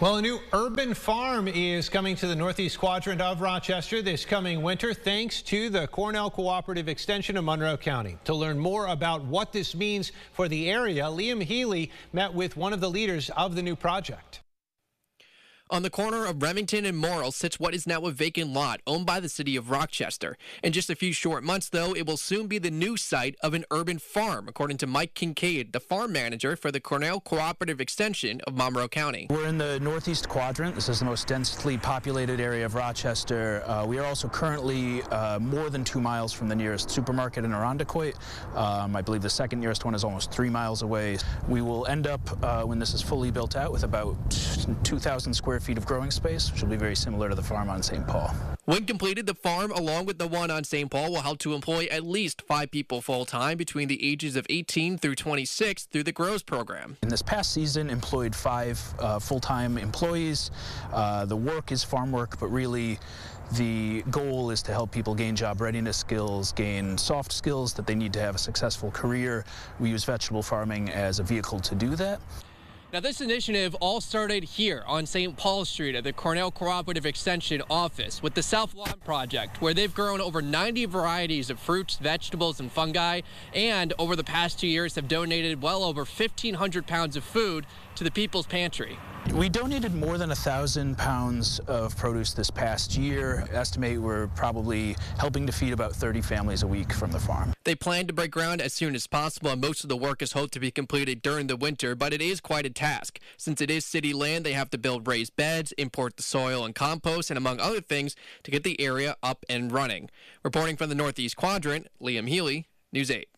Well, a new urban farm is coming to the northeast quadrant of Rochester this coming winter thanks to the Cornell Cooperative Extension of Monroe County. To learn more about what this means for the area, Liam Healy met with one of the leaders of the new project. On the corner of Remington and Morrill sits what is now a vacant lot owned by the city of Rochester. In just a few short months, though, it will soon be the new site of an urban farm, according to Mike Kincaid, the farm manager for the Cornell Cooperative Extension of Monroe County. We're in the northeast quadrant. This is the most densely populated area of Rochester. Uh, we are also currently uh, more than two miles from the nearest supermarket in Irondequoit. Um, I believe the second nearest one is almost three miles away. We will end up, uh, when this is fully built out, with about 2,000 square feet of growing space, which will be very similar to the farm on St. Paul. When completed, the farm, along with the one on St. Paul, will help to employ at least five people full time between the ages of 18 through 26 through the GROWS program. In this past season, employed five uh, full time employees. Uh, the work is farm work, but really the goal is to help people gain job readiness skills, gain soft skills that they need to have a successful career. We use vegetable farming as a vehicle to do that. Now, this initiative all started here on St. Paul Street at the Cornell Cooperative Extension office with the South Lawn Project, where they've grown over 90 varieties of fruits, vegetables, and fungi, and over the past two years have donated well over 1,500 pounds of food to the People's Pantry. We donated more than a thousand pounds of produce this past year. Estimate we're probably helping to feed about 30 families a week from the farm. They plan to break ground as soon as possible, and most of the work is hoped to be completed during the winter, but it is quite a task. Since it is city land, they have to build raised beds, import the soil and compost, and among other things, to get the area up and running. Reporting from the Northeast Quadrant, Liam Healy, News 8.